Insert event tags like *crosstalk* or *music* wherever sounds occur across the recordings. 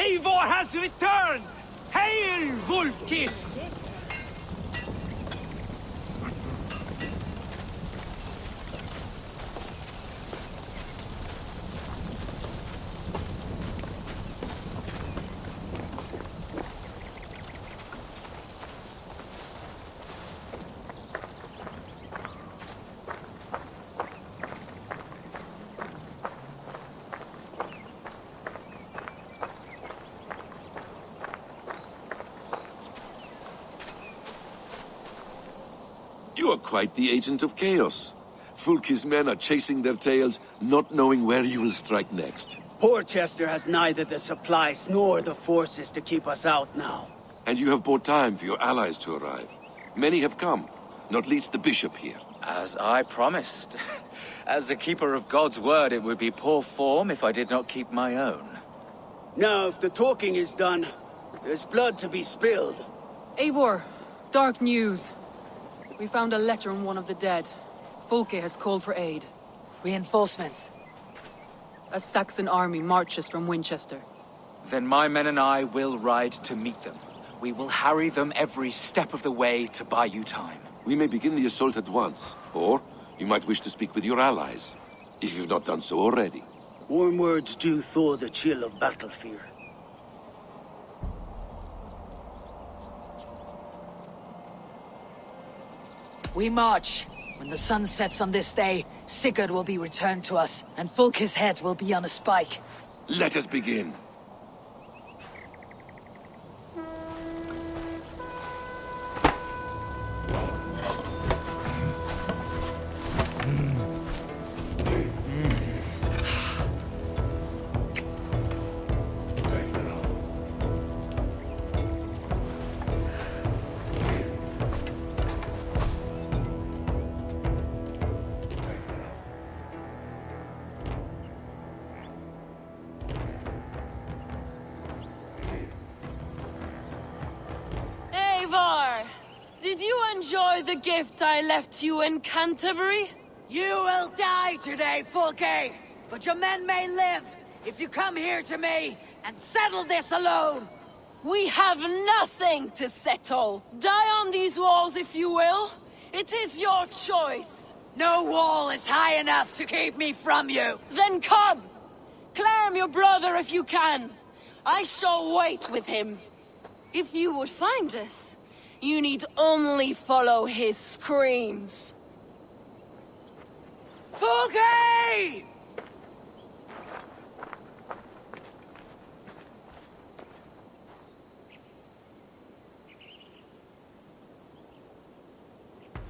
Eivor has returned! Hail, Wolf-Kissed! You are quite the agent of chaos. Fulke's men are chasing their tails, not knowing where you will strike next. Portchester has neither the supplies nor the forces to keep us out now. And you have bought time for your allies to arrive. Many have come, not least the bishop here. As I promised. *laughs* As the keeper of God's word, it would be poor form if I did not keep my own. Now, if the talking is done, there's blood to be spilled. Eivor, dark news. We found a letter on one of the dead. Fulke has called for aid. Reinforcements. A Saxon army marches from Winchester. Then my men and I will ride to meet them. We will harry them every step of the way to buy you time. We may begin the assault at once, or you might wish to speak with your allies, if you've not done so already. Warm words do thaw the chill of battle fear. We march. When the sun sets on this day, Sigurd will be returned to us, and Fulke's head will be on a spike. Let us begin. The gift I left you in Canterbury? You will die today, Fulke! But your men may live if you come here to me and settle this alone! We have nothing to settle. Die on these walls if you will. It is your choice. No wall is high enough to keep me from you! Then come! Claim your brother if you can. I shall wait with him. If you would find us, you need only follow his screams. Fulke!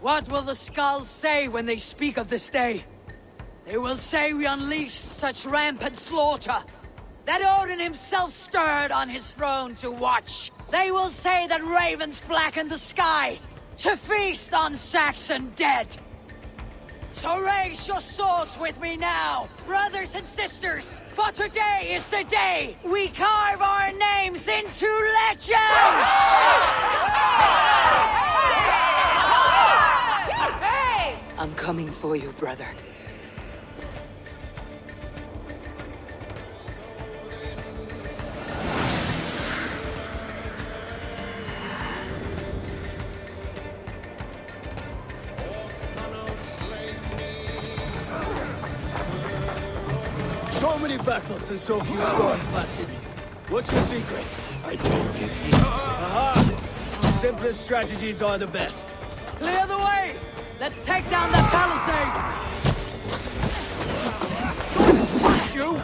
What will the skulls say when they speak of this day? They will say we unleashed such rampant slaughter, that Odin himself stirred on his throne to watch. They will say that ravens blackened the sky, to feast on Saxon dead. So raise your swords with me now, brothers and sisters, for today is the day we carve our names into legend! I'm coming for you, brother. So many battles and so few scores, Vasily. What's your secret? I don't get hit. Aha! The simplest strategies are the best. Clear the way! Let's take down that palisade! You!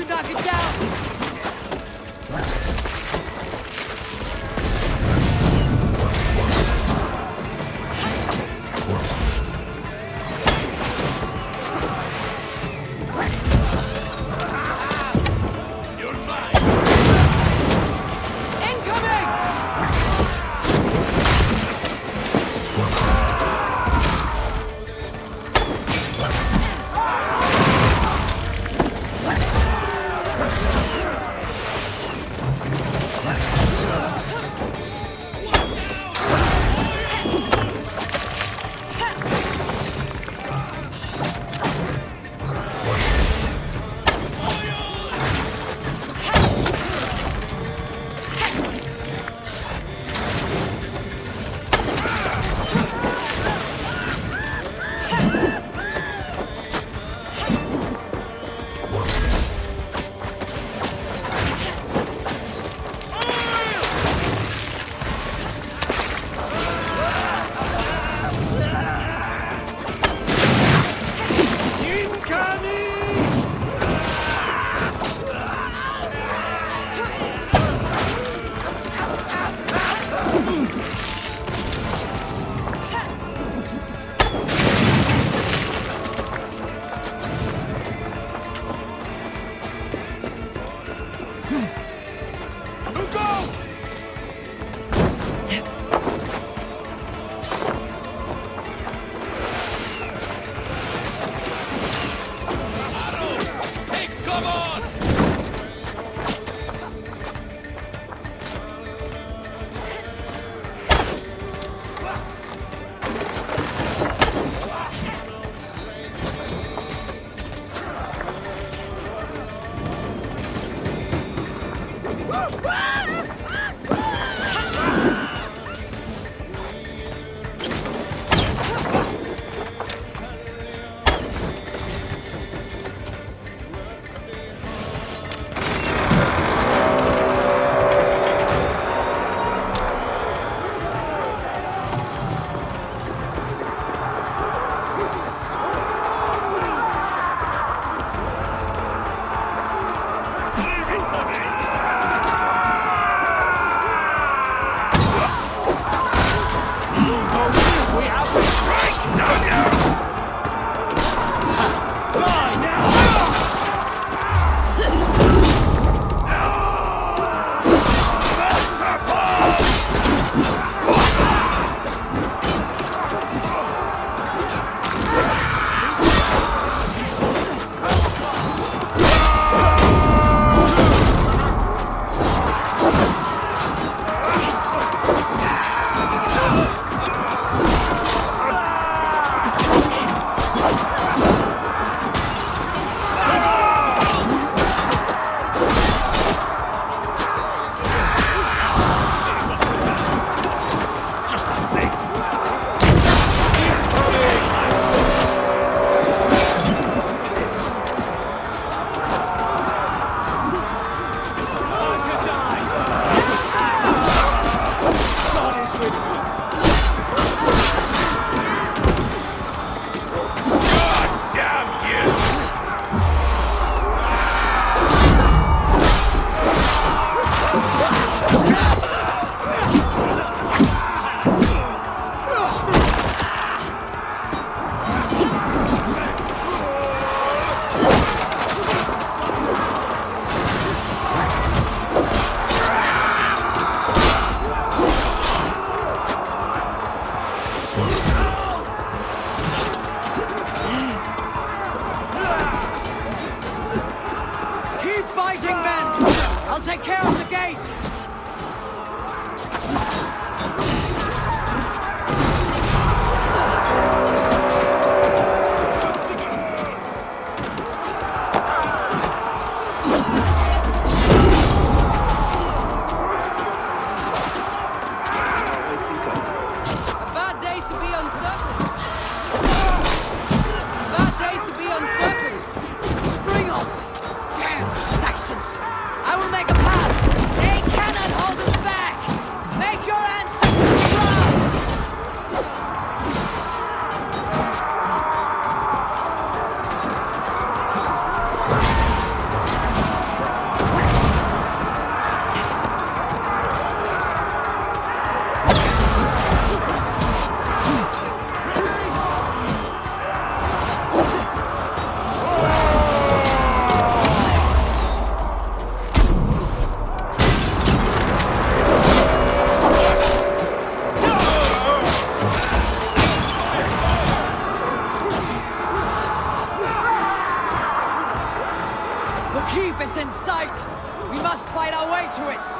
To knock it down! To it!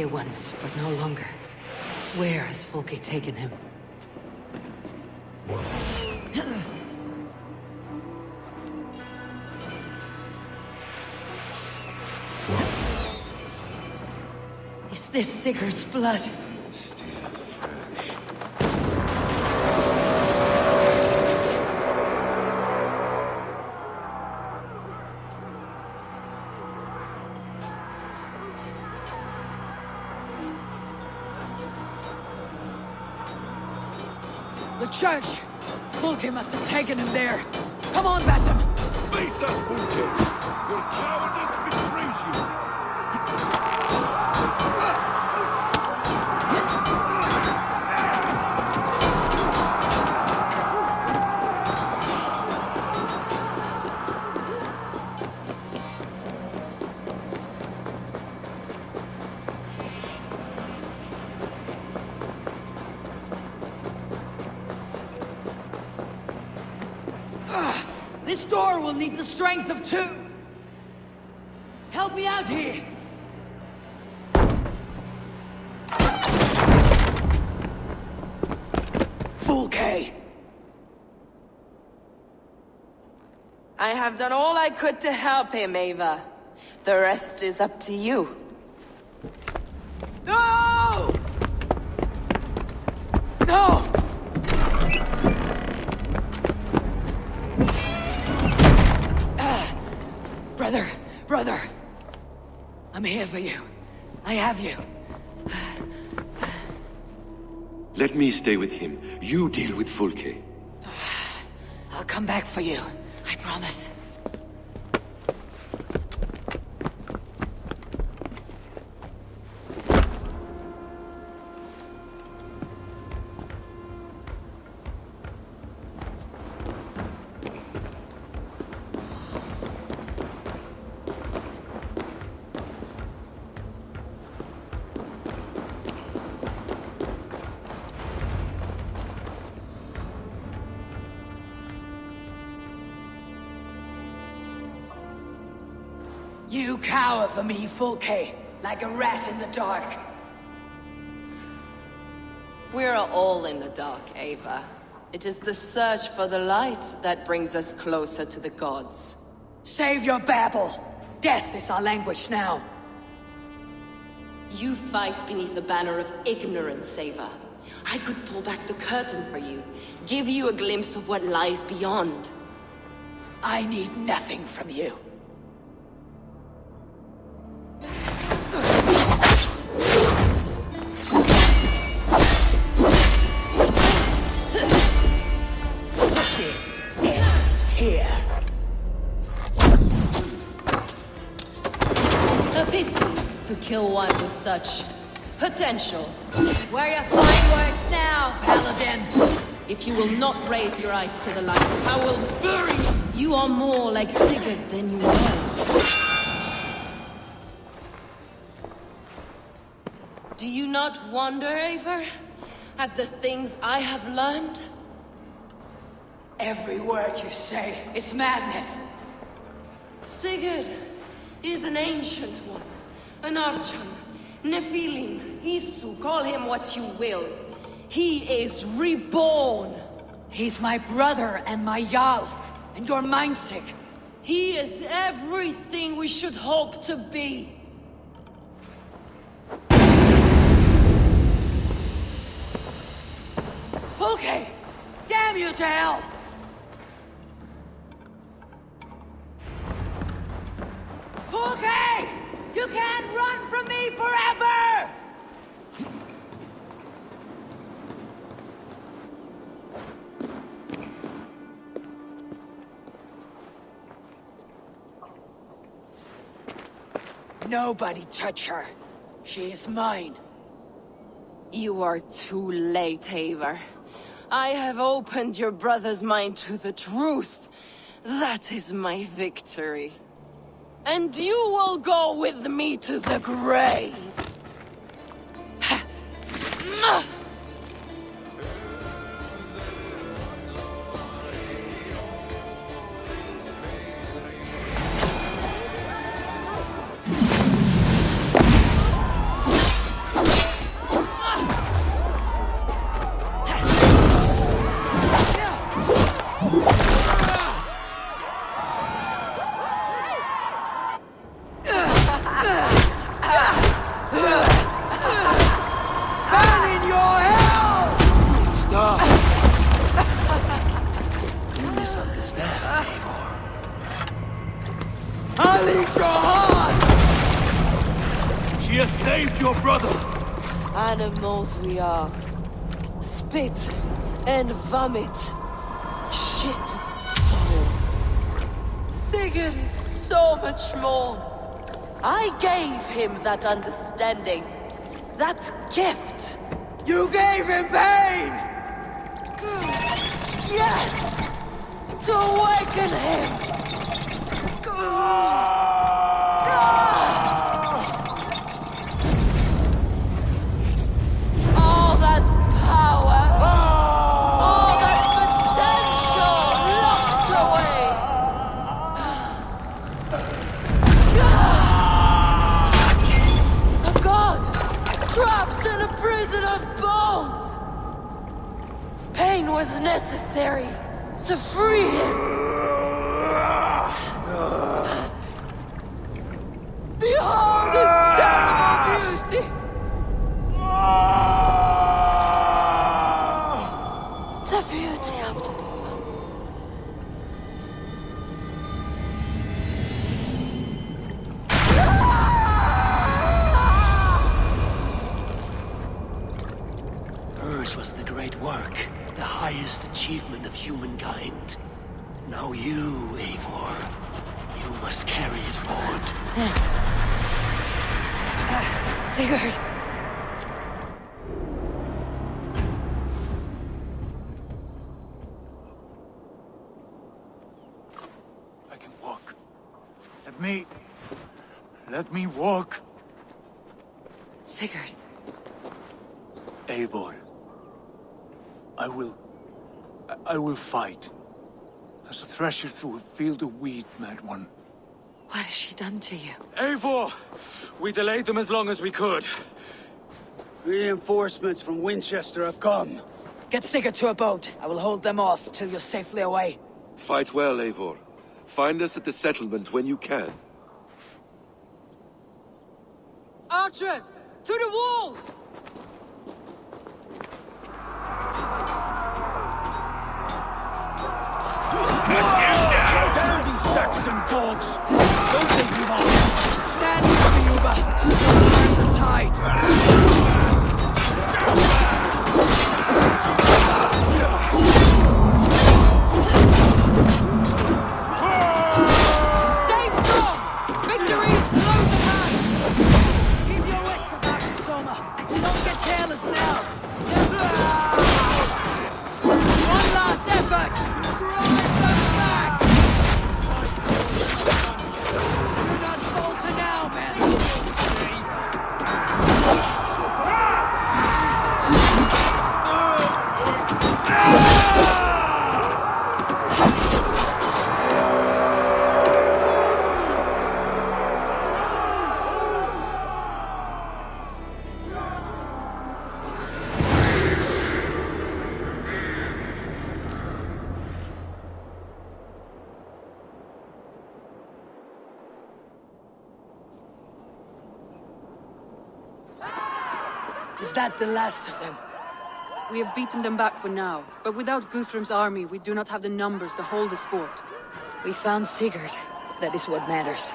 Here once, but no longer. Where has Fulke taken him? Is this Sigurd's blood? The church! Fulke must have taken him there! Come on, Basim! Face us, Fulke! Your cowardice betrays you! This door will need the strength of two! Help me out here! Fulke! K. I have done all I could to help him, Eivor. The rest is up to you. I'm here for you. I have you. Let me stay with him. You deal with Fulke. I'll come back for you. I promise. Fulke, like a rat in the dark. We're all in the dark, Eivor. It is the search for the light that brings us closer to the gods. Save your babble. Death is our language now. You fight beneath the banner of ignorance, Eivor. I could pull back the curtain for you, give you a glimpse of what lies beyond. I need nothing from you. To kill one with such potential. Where your fine words now, Paladin? If you will not raise your eyes to the light, I will bury you. You are more like Sigurd than you know. Do you not wonder, Eivor, at the things I have learned? Every word you say is madness. Sigurd is an ancient one. An Archon. Nephilim. Isu. Call him what you will. He is reborn. He's my brother and my jarl, And you're Meinzig. He is everything we should hope to be. Fulke! Damn you to hell! Nobody touch her. She is mine. You are too late, Haver. I have opened your brother's mind to the truth. That is my victory. And you will go with me to the grave. *laughs* Animals we are. Spit and vomit. Shit and soul. Sigurd is so much more. I gave him that understanding. That gift. You gave him pain! Yes! To awaken him! Beauty of the. Hers was the great work, the highest achievement of humankind. Now you, Eivor, you must carry it forward. Eh. Eh, Sigurd! Let me walk. Sigurd, Eivor. I will... I- I will fight. As a thresher through a field of wheat, mad one. what has she done to you? Eivor! We delayed them as long as we could. Reinforcements from Winchester have come. Get Sigurd to a boat. I will hold them off till you're safely away. Fight well, Eivor. Find us at the settlement when you can. Archers! To the walls! Down these Saxon dogs! That the last of them? We have beaten them back for now, but without Guthrum's army, we do not have the numbers to hold this fort. We found Sigurd. That is what matters.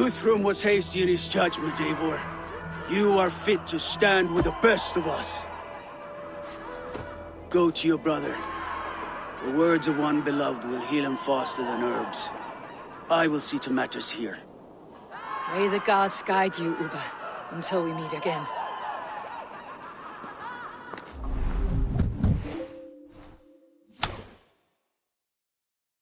Guthrum was hasty in his judgment, Eivor. You are fit to stand with the best of us. Go to your brother. The words of one beloved will heal him faster than herbs. I will see to matters here. May the gods guide you, Ubba, until we meet again.